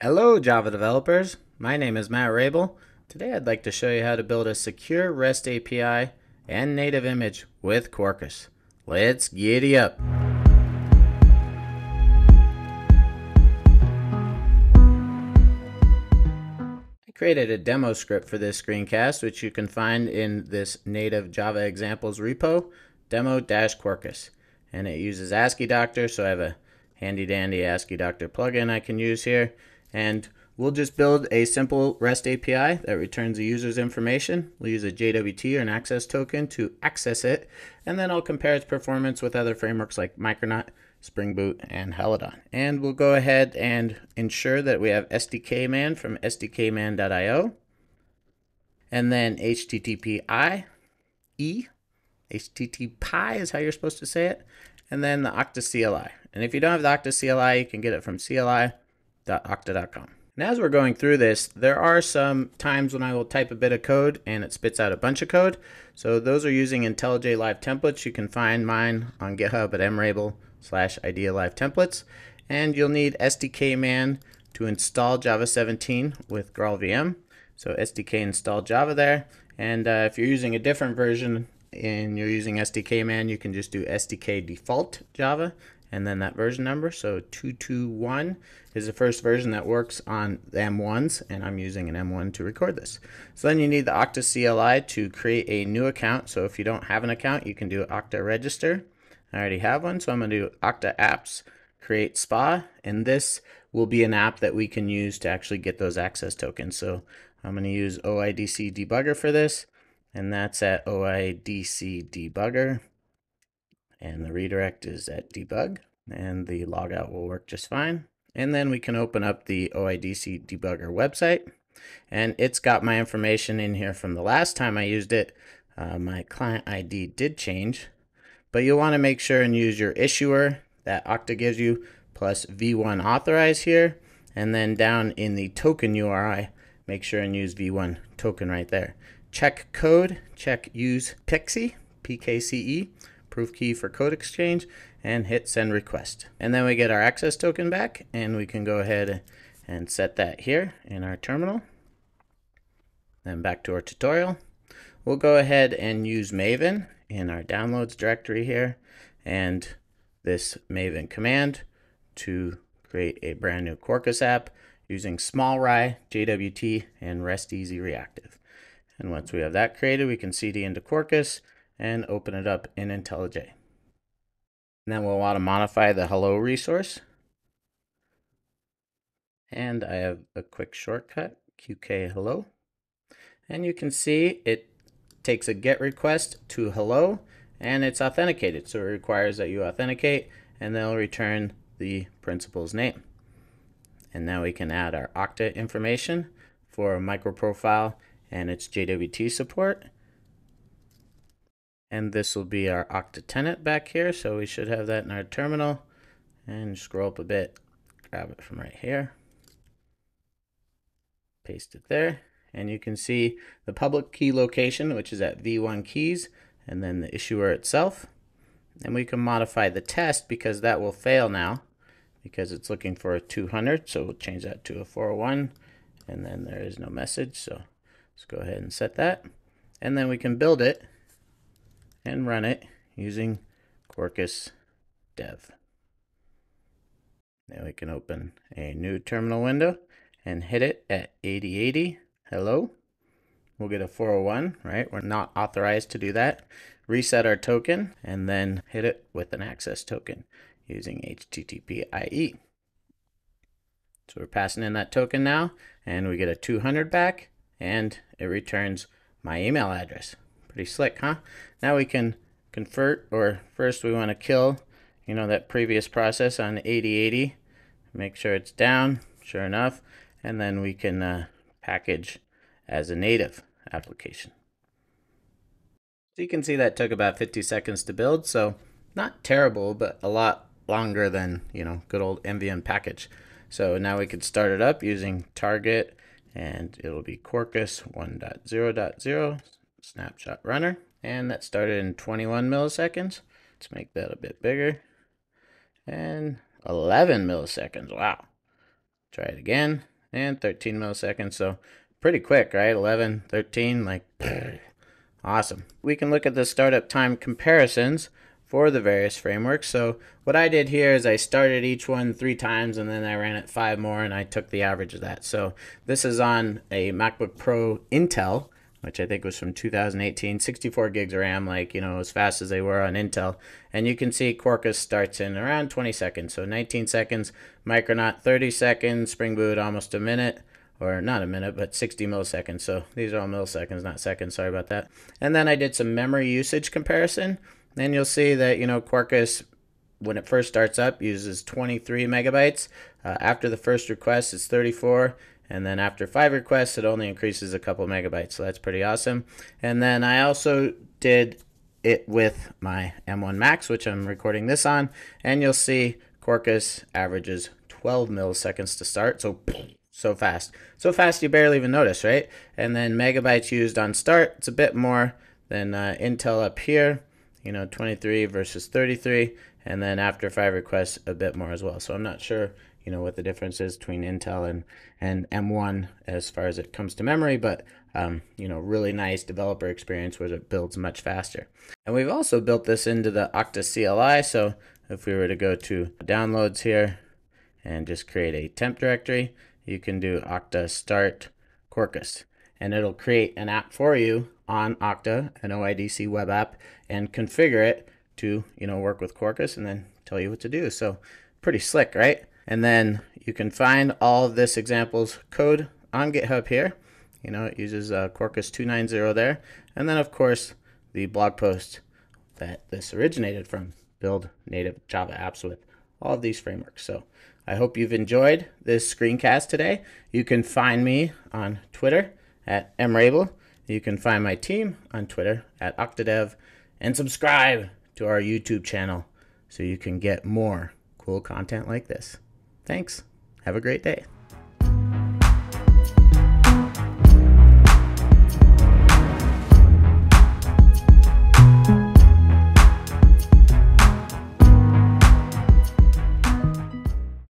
Hello Java developers, my name is Matt Raible. Today I'd like to show you how to build a secure REST API and native image with Quarkus. Let's giddy up! I created a demo script for this screencast which you can find in this native Java examples repo, demo-quarkus. And it uses Asciidoctor, so I have a handy dandy Asciidoctor plugin I can use here and we'll just build a simple REST API that returns the user's information. We'll use a JWT or an access token to access it, and then I'll compare its performance with other frameworks like Micronaut, Spring Boot, and Helidon. And we'll go ahead and ensure that we have SDKman from sdkman.io, and then HTTPI, E, HTTPie is how you're supposed to say it, and then the Okta CLI. And if you don't have the Okta CLI, you can get it from CLI And as we're going through this, there are some times when I will type a bit of code and it spits out a bunch of code. So those are using IntelliJ Live templates. You can find mine on GitHub at mraible slash idea live templates. And you'll need SDK man to install Java 17 with GraalVM. So SDK install Java there. And uh, if you're using a different version and you're using SDK man, you can just do SDK default Java and then that version number. So 221 is the first version that works on the M1s, and I'm using an M1 to record this. So then you need the Okta CLI to create a new account. So if you don't have an account, you can do Okta register. I already have one, so I'm going to do Okta apps create SPA, and this will be an app that we can use to actually get those access tokens. So I'm going to use OIDC debugger for this, and that's at OIDC debugger and the redirect is at debug and the logout will work just fine. And then we can open up the OIDC debugger website and it's got my information in here from the last time I used it. Uh, my client ID did change, but you'll want to make sure and use your issuer that Okta gives you plus v1 authorize here. And then down in the token URI, make sure and use v1 token right there. Check code, check use PKCE, PKCE proof key for code exchange and hit send request. And then we get our access token back and we can go ahead and set that here in our terminal. Then back to our tutorial. We'll go ahead and use Maven in our downloads directory here and this Maven command to create a brand new Quarkus app using SmallRye, JWT, and RESTEasy Reactive. And once we have that created, we can cd into Quarkus and open it up in IntelliJ. And then we'll want to modify the hello resource. And I have a quick shortcut, QK hello. And you can see it takes a GET request to hello and it's authenticated. So it requires that you authenticate and then it'll return the principal's name. And now we can add our Okta information for microprofile and its JWT support and this will be our Okta tenant back here. So we should have that in our terminal. And scroll up a bit, grab it from right here. Paste it there. And you can see the public key location, which is at v1 keys, and then the issuer itself. And we can modify the test because that will fail now because it's looking for a 200. So we'll change that to a 401 and then there is no message. So let's go ahead and set that. And then we can build it and run it using Quarkus dev. Now we can open a new terminal window and hit it at 8080. Hello. We'll get a 401, right? We're not authorized to do that. Reset our token and then hit it with an access token using HTTPie. So we're passing in that token now and we get a 200 back and it returns my email address. Pretty slick, huh? Now we can convert, or first we want to kill, you know, that previous process on 8080. Make sure it's down, sure enough, and then we can uh, package as a native application. So you can see that took about 50 seconds to build, so not terrible, but a lot longer than, you know, good old MVN package. So now we could start it up using target, and it'll be Quarkus 1.0.0 snapshot runner. And that started in 21 milliseconds. Let's make that a bit bigger. And 11 milliseconds. Wow. Try it again, and 13 milliseconds. So pretty quick, right? 11, 13, like awesome. We can look at the startup time comparisons for the various frameworks. So what I did here is I started each one three times and then I ran it five more and I took the average of that. So this is on a MacBook Pro Intel, which I think was from 2018, 64 gigs of RAM, like, you know, as fast as they were on Intel. And you can see Quarkus starts in around 20 seconds. So 19 seconds, Micronaut 30 seconds, Spring Boot almost a minute, or not a minute, but 60 milliseconds. So these are all milliseconds, not seconds. Sorry about that. And then I did some memory usage comparison. And you'll see that, you know, Quarkus, when it first starts up, uses 23 megabytes. Uh, after the first request, it's 34. And then after five requests, it only increases a couple megabytes. So that's pretty awesome. And then I also did it with my M1 Max, which I'm recording this on. And you'll see Quarkus averages 12 milliseconds to start. So so fast. So fast you barely even notice, right? And then megabytes used on start, it's a bit more than uh, Intel up here you know, 23 versus 33, and then after five requests, a bit more as well. So I'm not sure, you know, what the difference is between Intel and, and M1 as far as it comes to memory, but, um, you know, really nice developer experience where it builds much faster. And we've also built this into the Okta CLI. so if we were to go to downloads here and just create a temp directory, you can do Okta start Quarkus and it'll create an app for you on Okta, an OIDC web app, and configure it to you know work with Quarkus and then tell you what to do. So pretty slick, right? And then you can find all this examples code on GitHub here. You know, it uses uh, Quarkus 290 there. And then, of course, the blog post that this originated from, build native Java apps with all of these frameworks. So I hope you've enjoyed this screencast today. You can find me on Twitter at mraible. You can find my team on Twitter at Oktadev and subscribe to our YouTube channel so you can get more cool content like this. Thanks. Have a great day.